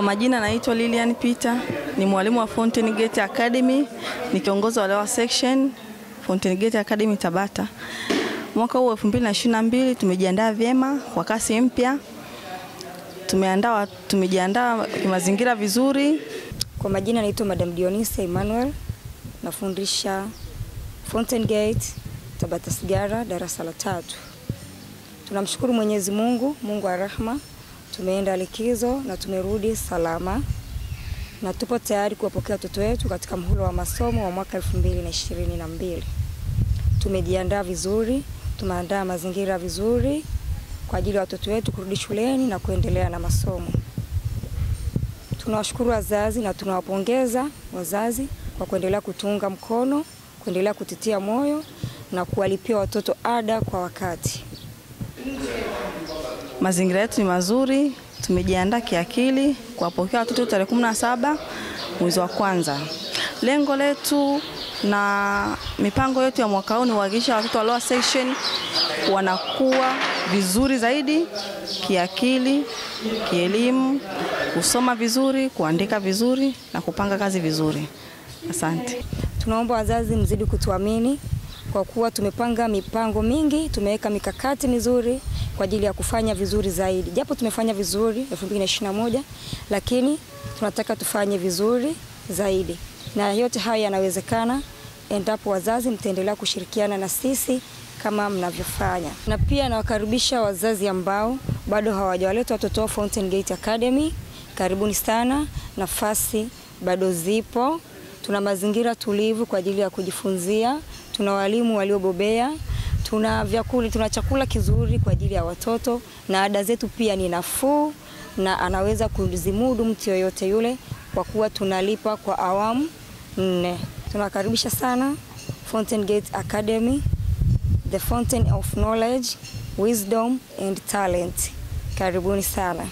Kwa majina naitwa Lilian Peter, ni mwalimu wa Fountain Gate Academy, ni kiongozi wa Lewa section Fountain Gate Academy Tabata. Mwaka huu 2022 tumejiandaa vyema kwa kasi mpya. Tumeandaa tumejiandaa kimazingira vizuri. Kwa majina naitwa Madam Dionisa Emmanuel, nafundisha Fountain Gate Tabata Sigara darasa la tatu. Tunamshukuru Mwenyezi Mungu, Mungu wa rahma. Tumeenda likizo na tumerudi salama na tupo tayari kuwapokea watoto wetu katika mhula wa masomo wa mwaka 2022. Tumejiandaa vizuri, tumeandaa mazingira vizuri kwa ajili ya watoto wetu kurudi shuleni na kuendelea na masomo. Tunawashukuru wazazi na tunawapongeza wazazi kwa kuendelea kutunga mkono, kuendelea kutitia moyo na kuwalipia watoto ada kwa wakati. Mazingira yetu ni mazuri, tumejiandaa kiakili kuwapokea watoto tarehe kumi na saba mwezi wa kwanza. Lengo letu na mipango yetu ya mwaka huu ni kuhakikisha watoto wa lower section wanakuwa vizuri zaidi kiakili, kielimu, kusoma vizuri, kuandika vizuri na kupanga kazi vizuri. Asante. Tunaomba wazazi mzidi kutuamini kwa kuwa tumepanga mipango mingi, tumeweka mikakati mizuri kwa ajili ya kufanya vizuri zaidi. Japo tumefanya vizuri 2021 lakini tunataka tufanye vizuri zaidi, na yote haya yanawezekana endapo wazazi mtaendelea kushirikiana na sisi kama mnavyofanya. Na pia nawakaribisha wazazi ambao bado hawajawaleta watoto wao Fountain Gate Academy, karibuni sana, nafasi bado zipo. Tuna mazingira tulivu kwa ajili ya kujifunzia, tuna walimu waliobobea, tuna vyakula, tuna chakula kizuri kwa ajili ya watoto na ada zetu pia ni nafuu na anaweza kuzimudu mtu yoyote yule kwa kuwa tunalipa kwa awamu nne. Tunakaribisha sana Fountain Gate Academy, the fountain of knowledge, wisdom and talent. Karibuni sana.